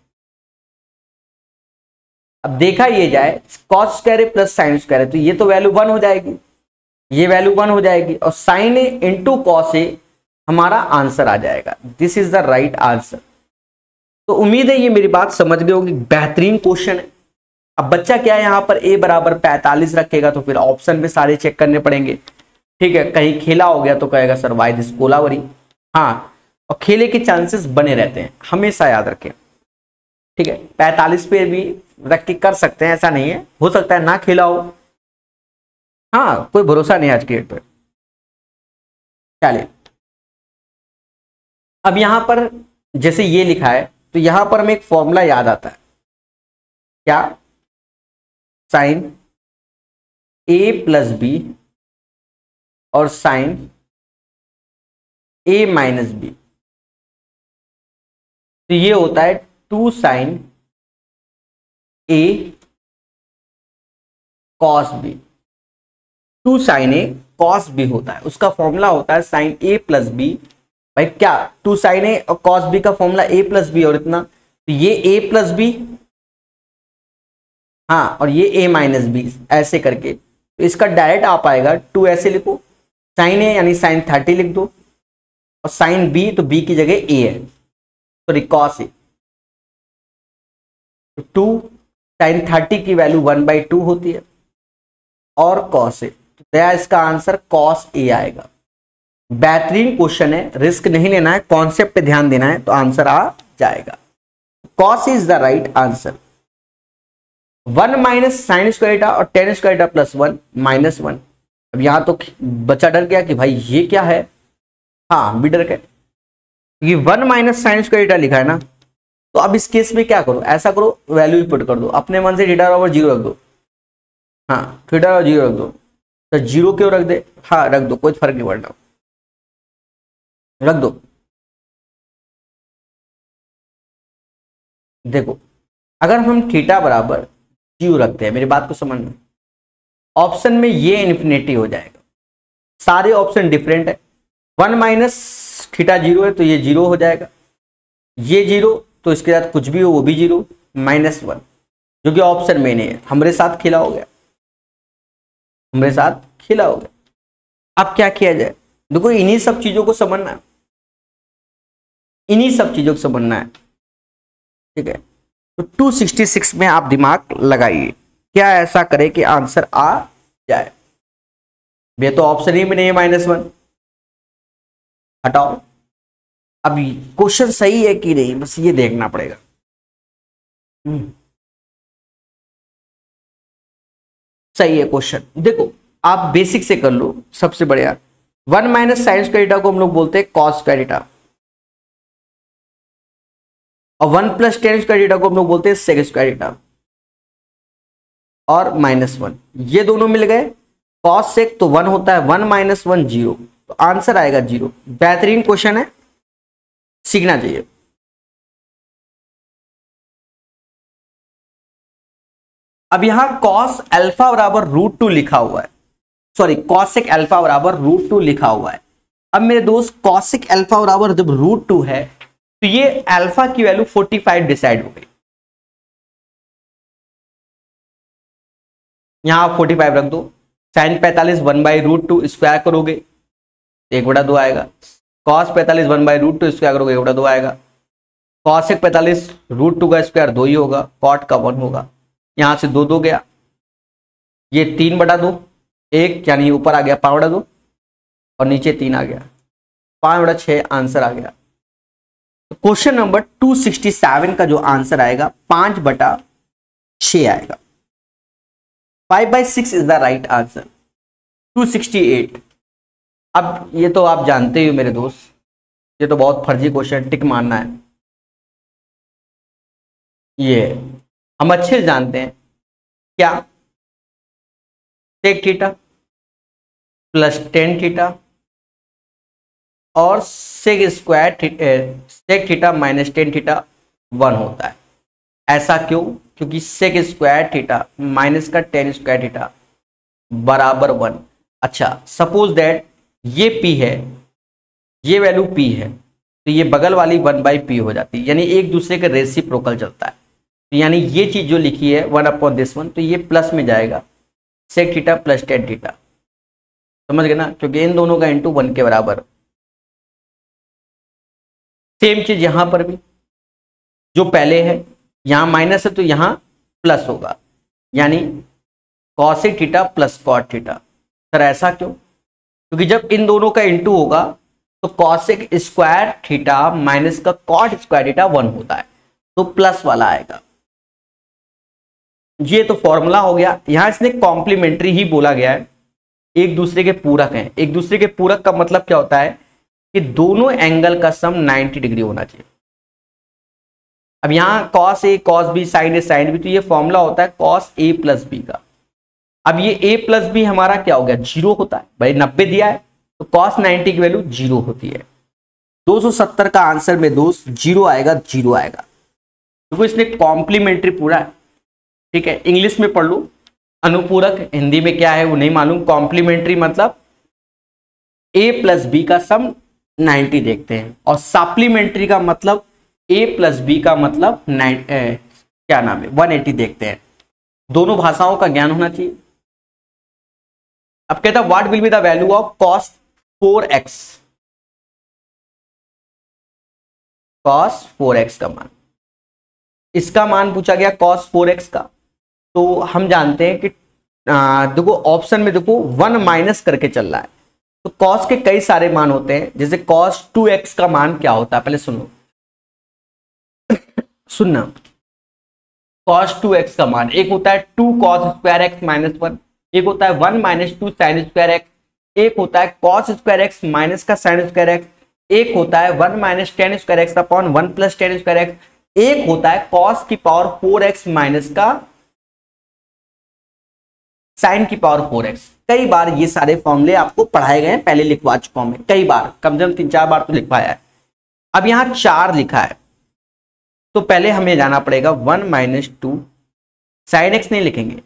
अब देखा ये जाए cos square plus sine square तो ये तो वैल्यू वन हो जाएगी। ये वैल्यू वन हो जाएगी और sine A into cos A हमारा आंसर आ जाएगा। This is the right answer तो उम्मीद है ये मेरी बात समझ गए होगी। बेहतरीन क्वेश्चन है। अब बच्चा क्या है यहाँ पर? ए बराबर पैंतालीस रखेगा तो फिर ऑप्शन में सारे चेक करने पड़ेंगे। ठीक है, कहीं खेला हो गया तो कहेगा सर वाई दिस कोलावरी हाँ और खेले के चांसेस बने रहते हैं। हमेशा याद रखें। ठीक है, पैंतालीस पे भी के कर सकते हैं, ऐसा नहीं है। हो सकता है ना खेला हो हाँ कोई भरोसा नहीं आज के डेट पर। चलिए। अब यहाँ पर जैसे ये लिखा है तो यहाँ पर हमें एक फॉर्मूला याद आता है। क्या? साइन ए प्लस बी और साइन ए माइनस बी तो ये होता है two sine A cos B two sine A cos B होता है। उसका फॉर्मूला होता है साइन ए प्लस बी भाई क्या? टू साइन ए और कॉस बी का फॉर्मूला ए प्लस बी और इतना? तो ये ए प्लस बी हाँ और ये ए माइनस बी ऐसे करके। तो इसका डायरेक्ट आप आएगा। टू ऐसे लिखो। साइन ए यानी साइन थर्टी लिख दो। और साइन बी तो बी की जगह ए है। Sorry cos A two sine thirty की वैल्यू वन बाई टू होती है। और कॉस ए तो इसका आंसर कॉस ए आएगा। बेहतरीन क्वेश्चन है। रिस्क नहीं लेना है। कॉन्सेप्ट पे ध्यान देना है। तो आंसर आ जाएगा। Cos is the right answer one minus sine square और tan square plus one minus one अब यहाँ तो बच्चा डर गया कि भाई ये क्या है? हाँ भी डर गए। वन माइनस साइन स्क्वायर लिखा है ना। तो अब इस केस में क्या करो? ऐसा करो वैल्यू पुट कर दो। अपने मन से थीटा बराबर ज़ीरो रख दो। हाँ थीटा बराबर ज़ीरो रख दो। तो ज़ीरो क्यों रख दे? हाँ रख दो, कोई फ़र्क नहीं पड़ना रख दो। देखो, अगर हम थीटा बराबर ज़ीरो रखते हैं, मेरी बात को समझना ऑप्शन में ये इन्फिनिटी हो जाएगा। सारे ऑप्शन डिफरेंट है। वन माइनस थीटा ज़ीरो है तो ये ज़ीरो हो जाएगा। ये ज़ीरो तो इसके साथ कुछ भी हो, वो भी ज़ीरो माइनस वन जो कि ऑप्शन में नहीं है। हमारे साथ खेला हो गया। हमारे साथ खेला हो गया। अब क्या किया जाए? देखो, इन्हीं सब चीज़ों को समझना है। इन्हीं सब चीज़ों को समझना है। ठीक है? तो 266 में आप दिमाग लगाइए। क्या ऐसा करे कि आंसर आ जाए? ये तो ऑप्शन ही में नहीं है माइनस वन हटाओ। अभी क्वेश्चन सही है कि नहीं, बस ये देखना पड़ेगा। हम्म। सही है क्वेश्चन। देखो, आप बेसिक से कर लो, सबसे बढ़िया। वन माइनस साइन स्क्वायर को हम लोग बोलते हैं कॉस स्क्वायर और वन प्लस टेन स्क्वायर को हम लोग बोलते हैं सेक स्क्वायर और माइनस वन ये दोनों मिल गए। कॉस सेक तो वन होता है वन माइनस वन ज़ीरो तो आंसर आएगा ज़ीरो बेहतरीन क्वेश्चन है। सीखना चाहिए। अब यहाँ कॉस अल्फ़ा बराबर रूट टू लिखा हुआ है। सॉरी कॉसिक अल्फ़ा बराबर रूट टू लिखा हुआ है। अब मेरे दोस्त कॉसिक अल्फ़ा बराबर जब रूट टू है तो ये अल्फ़ा की वैल्यू 45 डिसाइड हो गई। यहाँ आप 45 रख दो। Sine 45 one by root two square करोगे। एक बड़ा दो आएगा। कॉस पैंतालीस one by root two square करोगे दो आएगा। कॉस एक पैंतालीस रूट टू का स्क्वायर दो ही होगा कॉट का वन होगा। यहाँ से दो दो गया। ये तीन बटा दो, एक, यानी ऊपर आ गया, पाँच बटा दो, और नीचे तीन आ गया। पाँच बटा छः आंसर आ गया। Question number two sixty seven का जो आंसर आएगा, पाँच बटा छ आएगा। Five by six is the right answer two sixty eight अब ये तो आप जानते ही हो मेरे दोस्त, ये तो बहुत फर्जी क्वेश्चन टिक मारना है। ये, हम अच्छे से जानते हैं, क्या? Tan theta plus tan theta और sec square sec theta minus tan theta one होता है। ऐसा क्यों? क्योंकि सेक स्क्वायर थीटा माइनस का टेन स्क्वायर थीटा बराबर वन अच्छा सपोज़ दैट ये पी है, ये वैल्यू पी है तो ये बगल वाली वन बाई पी हो जाती है, यानी एक दूसरे के रेसिप्रोकल चलता है। तो यानी ये चीज़ जो लिखी है वन अपॉन दिस वन तो ये प्लस में जाएगा sec theta plus tan theta समझ गए ना? क्योंकि इन दोनों का इंटू वन के बराबर। सेम चीज़ यहाँ पर भी, जो पहले है, यहाँ माइनस है तो यहाँ प्लस होगा। यानी cosec theta plus cot theta sir ऐसा क्यों? क्योंकि जब इन दोनों का इंटू होगा तो कॉसिक स्क्वायर थीटा माइनस का कॉट स्क्वायर थीटा वन होता है। तो प्लस वाला आएगा। ये तो फॉर्मूला हो गया। यहाँ इसने कॉम्प्लीमेंट्री ही बोला गया है। एक दूसरे के पूरक हैं। एक दूसरे के पूरक का मतलब क्या होता है कि दोनों एंगल का सम 90 डिग्री होना चाहिए। अब यहाँ cos A cos B sin A sin B तो ये फॉर्मूला होता है कॉस ए प्लस बी का। अब ये ए प्लस बी हमारा क्या हो गया? ज़ीरो होता है। भाई, नब्बे दिया है तो कॉस 90 की वैल्यू ज़ीरो होती है। 270 का आंसर में दोस्त ज़ीरो आएगा ज़ीरो आएगा। देखो, इसने कॉम्प्लीमेंट्री पूरा है। ठीक है इंग्लिश में पढ़ लो। अनुपूरक, हिंदी में क्या है वो नहीं मालूम। कॉम्प्लीमेंट्री मतलब ए प्लस बी का सम 90 देखते हैं। और सप्लीमेंट्री का मतलब ए प्लस बी का मतलब नाइन क्या नाम है? 180 देखते हैं। दोनों भाषाओं का ज्ञान होना चाहिए। अब कहता what will be the value of cos four x cos four x का मान। इसका मान पूछा गया कॉस फोर एक्स का। तो हम जानते हैं कि देखो ऑप्शन में देखो वन माइनस करके चल रहा है। तो कॉस के कई सारे मान होते हैं। जैसे कॉस टू एक्स का मान क्या होता है? पहले सुनो। सुनना। कॉस टू एक्स का मान। एक होता है two cos square x minus one एक होता है one minus two sin square x, एक होता है कॉस स्क्वायर एक्स माइनस का साइन स्क्वायर एक्स, एक होता है one minus tan square x upon one plus tan square x, एक होता है कॉस की पावर फोर एक्स माइनस का साइन की पावर फोर एक्स। कई बार ये सारे फॉर्मूले आपको पढ़ाए गए हैं, पहले लिखवा चुका हूँ मैं, कई बार, कम से कम तीन चार बार तो लिखवाया है। अब यहाँ चार लिखा है तो पहले हमें जाना पड़ेगा one minus two, sin x नहीं लिखेंगे।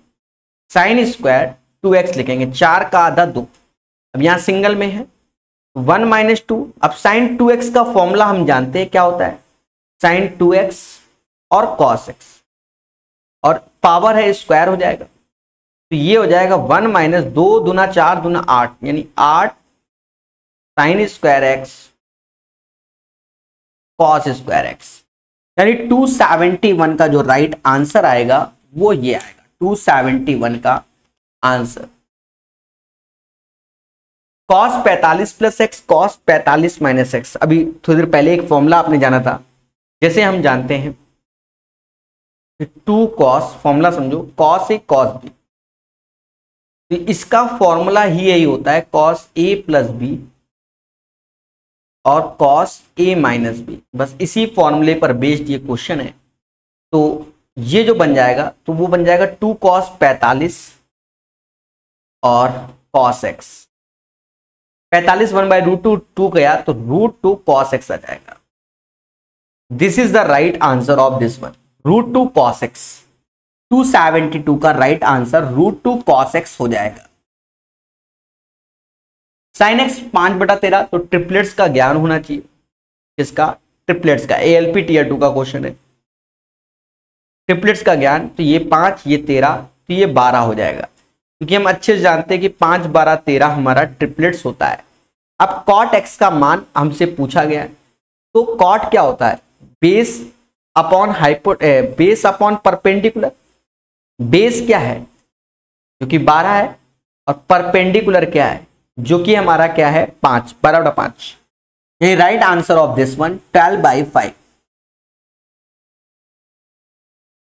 साइन स्क्वायर टू एक्स लिखेंगे, चार का आधा दो। अब यहाँ सिंगल में है, वन माइनस टू। अब साइन टू एक्स का फॉर्मूला हम जानते हैं क्या होता है? साइन टू एक्स और कॉस एक्स। और पावर है, स्क्वायर हो जाएगा। तो ये हो जाएगा वन माइनस दो दुना चार दुना आठ, यानी आठ sin square x cos square x. यानी 271 का जो राइट आंसर आएगा, वो ये आएगा। 271 का answer cos 45 plus x cos 45 minus x अभी थोड़ी देर पहले एक फॉर्मूला आपने जाना था। जैसे हम जानते हैं टू कॉस फॉर्मूला समझो कॉस ए कॉस बी तो इसका फॉर्मूला ही यही होता है कॉस ए प्लस बी और कॉस ए माइनस बी बस इसी फॉर्मूले पर बेस्ड ये क्वेश्चन है। तो ये जो बन जाएगा तो वो बन जाएगा टू कॉस पैतालीस और कॉस एक्स पैतालीस one by root two two गया तो रूट टू कॉस एक्स आ जाएगा। This is the right answer of this one root two cos x two seventy two का right answer root two cos x हो जाएगा। Sine x पाँच बटा तेरह तो ट्रिपलेट्स का ज्ञान होना चाहिए। किसका? ट्रिपलेट्स का A L P tier two का क्वेश्चन है। ट्रिपलेट्स का ज्ञान तो ये पाँच, ये तेरह तो ये बारह हो जाएगा। क्योंकि हम अच्छे से जानते हैं कि पाँच, बारह, तेरह हमारा ट्रिपलेट्स होता है। अब कॉट एक्स का मान हमसे पूछा गया है। तो कॉट क्या होता है? Base upon hypo base upon perpendicular base क्या है? क्योंकि बारह है, और परपेंडिकुलर क्या है? जो कि हमारा क्या है? पाँच, बराबर पाँच। ये right answer of this one twelve by five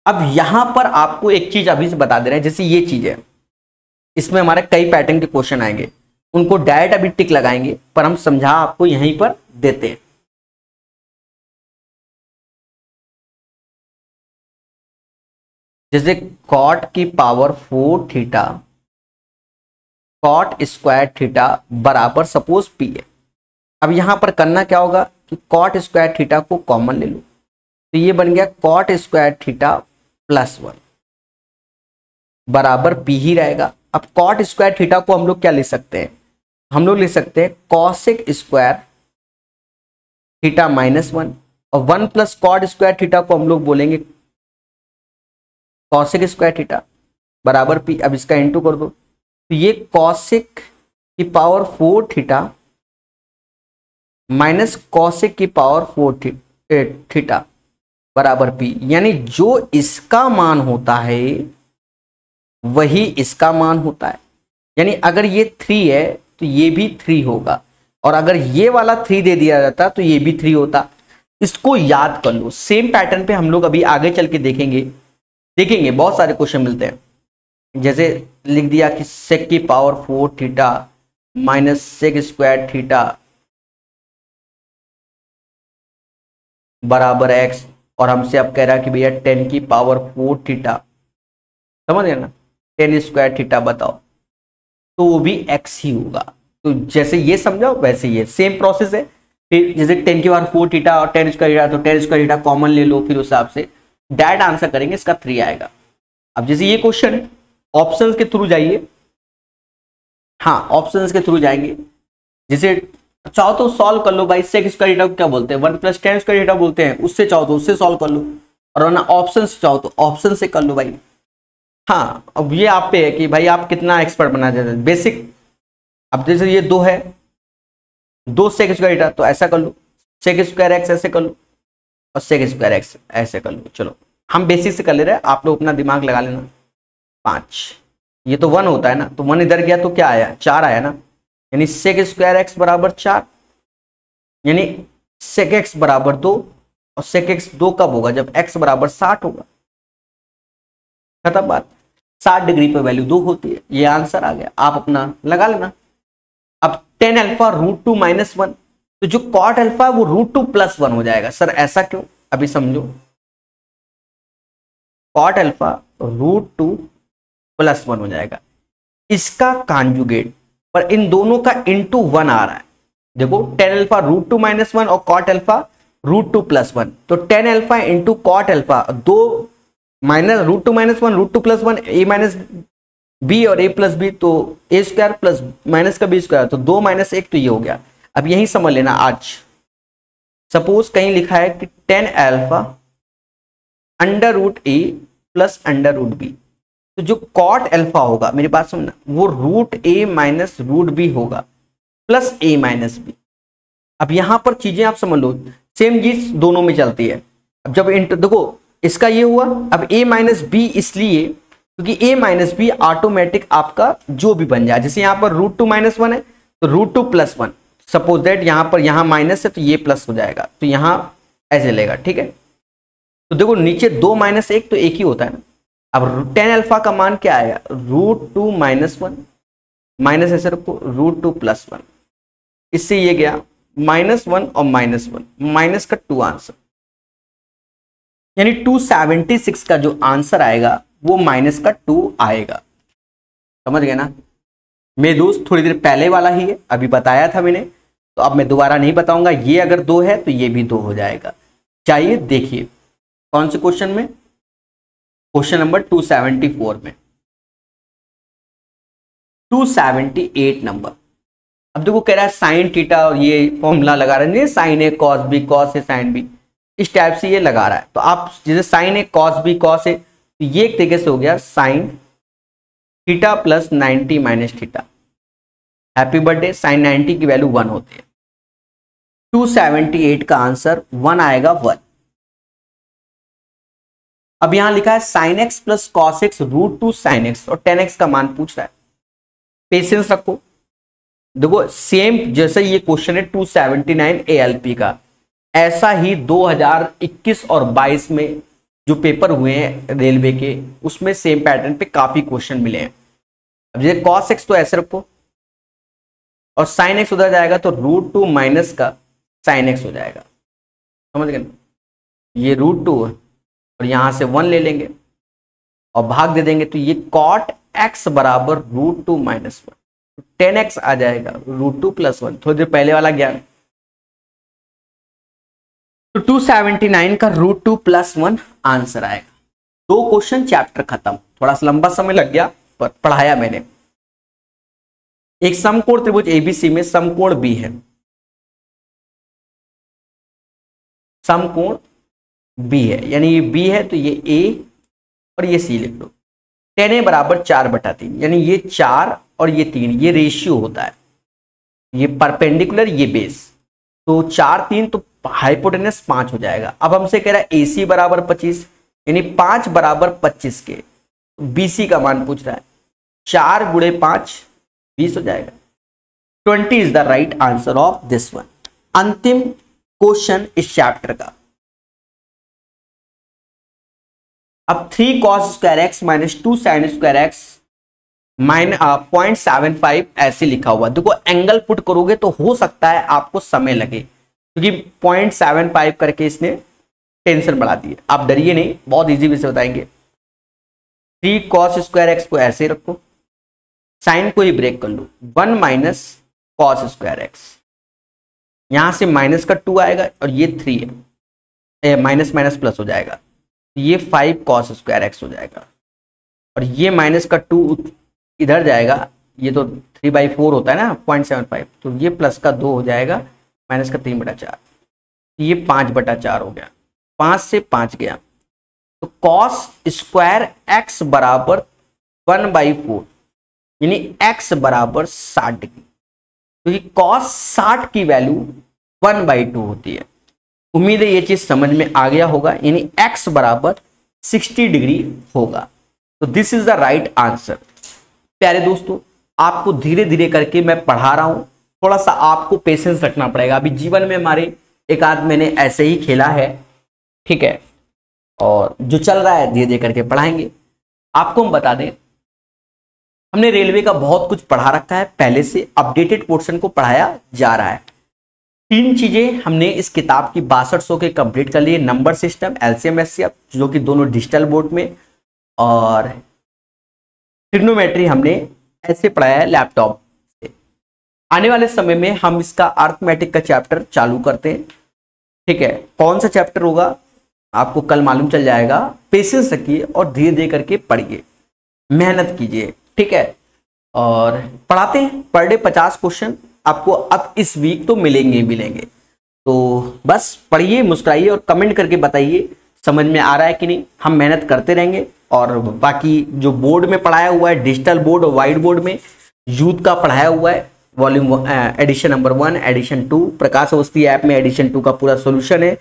अब यहाँ पर आपको एक चीज़ अभी से बता दे रहे हैं, जैसे ये चीज़ है। इसमें हमारे कई पैटर्न के क्वेश्चन आएँगे। उनको डायरेक्ट अभी टिक लगाएँगे, पर हम समझा आपको यहीं पर देते हैं। जैसे कॉट की power four theta cot square theta बराबर सपोज़ पी है। अब यहाँ पर करना क्या होगा कि कॉट स्क्वायर थीटा को कॉमन ले लो। तो ये बन गया cot square theta plus one. बराबर पी ही रहेगा। अब कॉट स्क्वायर थीटा को हम लोग क्या ले सकते हैं? हम लोग ले सकते हैं cosec square theta minus one और one plus cot square theta को हम लोग बोलेंगे कॉसिक स्क्वायर थीटा बराबर पी। अब इसका इंटू कर दो। तो ये कॉसिक की power four theta minus cosec की पावर फोर थीटा बराबर पी। यानी जो इसका मान होता है, वही इसका मान होता है। यानी अगर ये थ्री है तो ये भी थ्री होगा। और अगर ये वाला थ्री दे दिया जाता तो ये भी थ्री होता। इसको याद कर लो। सेम पैटर्न पे हम लोग अभी आगे चल के देखेंगे। देखेंगे, बहुत सारे क्वेश्चन मिलते हैं। जैसे लिख दिया कि सेक की power four theta minus sec square theta बराबर एक्स और हमसे अब कह रहा है कि भैया टेन की पावर फोर थीटा। समझ गए ना? टेन स्क्वायर थीटा बताओ। तो वो भी एक्स ही होगा। तो जैसे ये समझाओ, वैसे ये सेम प्रोसेस है। फिर जैसे टेन की बार फोर टीटा और टेन स्क्वायर टीटा तो टेन स्क्वायर टीटा कॉमन ले लो फिर उस हिसाब से। डायरेक्ट आंसर करेंगे, इसका थ्री आएगा। अब जैसे ये क्वेश्चन है ऑप्शन के थ्रू जाइए। हाँ ऑप्शन के थ्रू जाएँगे। जैसे चाहो तो सॉल्व कर लो भाई सेक स्क्वायर टीटा क्या बोलते हैं? One plus tan square theta बोलते हैं, उससे चाहो तो उससे सॉल्व कर लो। और ना ऑप्शन से चाहो तो ऑप्शन से कर लो भाई। हाँ अब ये आप पे है कि भाई आप कितना एक्सपर्ट बनना चाहते हैं। बेसिक अब जैसे ये दो है, दो सेक स्क्वायर डेटा तो ऐसा कर लो। सेक स्क्वायर एक्स ऐसे कर लो, और सेक स्क्वायर एक्स ऐसे कर लो। चलो, हम बेसिक से कर ले रहे हैं, आप लोग अपना दिमाग लगा लेना। पाँच। ये तो वन होता है ना तो वन इधर गया तो क्या आया? चार आया ना। यानी सेक स्क्वायर एक्स बराबर चार, यानी सेक एक्स बराबर दो, और सेक एक्स दो कब होगा? जब एक्स बराबर साठ होगा। खत्म बात। साठ डिग्री पे वैल्यू दो होती है। ये आंसर आ गया। आप अपना लगा लेना। अब tan alpha root two minus one तो जो कॉट अल्फ़ा वो रूट टू प्लस वन हो जाएगा। सर, ऐसा क्यों? अभी समझो। Cot alpha root two plus one हो जाएगा। इसका कॉन्जुगेट पर इन दोनों का इंटू वन आ रहा है। देखो tan alpha root two minus one और cot alpha root two plus one तो tan alpha into cot alpha दो minus root two minus one root two plus one A minus B और A plus B तो A square plus minus का B square तो दो minus एक तो ये हो गया। अब यही समझ लेना आज। सपोज़ कहीं लिखा है कि tan alpha under root A plus under root B तो जो कॉट एल्फा होगा, मेरी बात समझना वो root A minus root B होगा प्लस ए माइनस बी अब यहाँ पर चीज़ें आप समझ लो सेम चीज़ दोनों में चलती है। अब जब इंटर देखो, इसका ये हुआ, अब a माइनस बी इसलिए, क्योंकि a माइनस बी ऑटोमेटिक आपका जो भी बन जाए, जैसे यहाँ पर रूट टू माइनस वन है तो root two plus one suppose that यहाँ पर, यहाँ माइनस है तो ये प्लस हो जाएगा। तो यहाँ ऐसे लेगा, ठीक है? तो देखो, नीचे दो माइनस एक तो एक ही होता है ना। अब टेन अल्फ़ा का मान क्या आएगा root two minus one minus ऐसे रखो रूट टू प्लस वन इससे ये गया माइनस वन और माइनस वन माइनस का टू आंसर यानी 276 का जो आंसर आएगा, वो माइनस का टू आएगा। समझ गए ना? मेरे दोस्त, थोड़ी देर पहले वाला ही है, अभी बताया था मैंने तो अब मैं दोबारा नहीं बताऊँगा। ये अगर दो है तो ये भी दो हो जाएगा। चाहिए देखिए, कौन से क्वेश्चन में? क्वेश्चन नंबर 274 में। 278 नंबर। अब देखो कह रहा है साइन टीटा और ये फॉर्मूला लगा रहे हैं। Sin A, cos B, cos A, sin B. इस टाइप से ये लगा रहा है। तो आप जैसे sin A, cos B, cos है तो ये एक तरीके से हो गया sin theta plus ninety minus theta. Happy birthday. Sin ninety की वैल्यू वन होती है। टू सेवेंटी एट का आंसर वन आएगा वन। अब यहाँ लिखा है sin x plus cos x root two sin x और टेन एक्स का मान पूछ रहा है। पेशेंस रखो। देखो सेम जैसे ये क्वेश्चन है two seventy nine A L P का। ऐसा ही 2021 और 22 में जो पेपर हुए हैं रेलवे के, उसमें सेम पैटर्न पे काफ़ी क्वेश्चन मिले हैं। अब जैसे कॉस एक्स तो ऐसे रखो। और साइन एक्स उधर जाएगा तो रूट टू माइनस का साइन एक्स हो जाएगा। समझ गए ये रूट टू और यहाँ से वन ले लेंगे और भाग दे देंगे तो ये कॉट एक्स बराबर root two minus one tan x आ जाएगा रूट टू प्लस वन थोड़ी देर पहले वाला ज्ञान। तो 279 का root two plus one answer आएगा। दो क्वेश्चन चैप्टर खत्म। थोड़ा सा लंबा समय लग गया, पर पढ़ाया मैंने। एक समकोण त्रिभुज एबीसी में समकोण बी है। समकोण बी है। यानी ये बी है तो ये ए और ये सी लिख लो। टेन ए बराबर चार बटा तीन, यानी ये चार और ये तीन, ये रेशियो होता है। ये परपेंडिकुलर ये बेस तो चार तीन तो हाइपोटेनस पाँच हो जाएगा। अब हमसे कह रहा है ए सी बराबर पच्चीस, यानी पाँच बराबर पच्चीस के। बीसी का मान पूछ रहा है। चार गुड़े पाँच, बीस हो जाएगा। Twenty is the right answer of this one. अंतिम क्वेश्चन इस चैप्टर का। अब three cos square x minus two sin square x minus point seven five ऐसे लिखा हुआ देखो एंगल पुट करोगे तो हो सकता है आपको समय लगे। क्योंकि पॉइंट सेवन फाइव करके इसने टेंशन बढ़ा दी आप डरिए नहीं, बहुत इजी वे से बताएँगे। थ्री कॉस स्क्वायर एक्स को ऐसे रखो। साइन को ही ब्रेक कर लो। One minus cos square x यहाँ से माइनस का टू आएगा और ये थ्री है। माइनस माइनस प्लस हो जाएगा। ये फाइव कॉस स्क्वायर एक्स हो जाएगा। और ये माइनस का टू इधर जाएगा। ये तो थ्री बाई फोर होता है ना पॉइंट सेवन फाइव तो ये प्लस का दो हो जाएगा माइनस का तीन बटा चार। ये पाँच बटा चार हो गया। पाँच से पाँच गया। तो कॉस स्क्वायर एक्स बराबर वन बाई फोर यानी एक्स बराबर साठ डिग्री। क्योंकि तो कॉस साठ की वैल्यू वन बाई टू होती है। उम्मीद है ये चीज़ समझ में आ गया होगा, यानी एक्स बराबर सिक्सटी डिग्री होगा। तो this is the right answer प्यारे दोस्तों, आपको धीरे धीरे करके मैं पढ़ा रहा हूँ। थोड़ा सा आपको पेशेंस रखना पड़ेगा। अभी जीवन में हमारे एक आध मैंने ऐसे ही खेला है, ठीक है? और जो चल रहा है धीरे धीरे करके पढ़ाएँगे। आपको हम बता दें, हमने रेलवे का बहुत कुछ पढ़ा रखा है। पहले से अपडेटेड पोर्शन को पढ़ाया जा रहा है। तीन चीज़ें हमने इस किताब की बासठ सौ के कंप्लीट कर लिए। नंबर सिस्टम एलसीएम जो कि दोनों डिजिटल बोर्ड में। और ट्रिग्नोमेट्री हमने ऐसे पढ़ाया है लैपटॉप से। आने वाले समय में हम इसका अर्थमेटिक का चैप्टर चालू करते हैं। ठीक है, कौन सा चैप्टर होगा, आपको कल मालूम चल जाएगा। पेशेंस रखिए और धीरे धीरे करके पढ़िए। मेहनत कीजिए। ठीक है, और पढ़ाते हैं। पर डे पचास क्वेश्चन आपको अब इस वीक तो मिलेंगे ही मिलेंगे। तो बस पढ़िए, मुस्कुराइए और कमेंट करके बताइए, समझ में आ रहा है कि नहीं? हम मेहनत करते रहेंगे और बाकी जो बोर्ड में पढ़ाया हुआ है डिजिटल बोर्ड और वाइट बोर्ड में यूथ का पढ़ाया हुआ है volume edition number one edition two Prakash Awasthi app में एडिशन टू का पूरा सोल्यूशन है।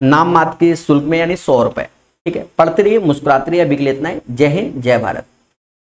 नाम मात्र के शुल्क में यानी सौ रुपए। ठीक है? पढ़ते रहिए, मुस्कुराते रहिए, अभी के लिए इतना ही। जय हिंद, जय भारत।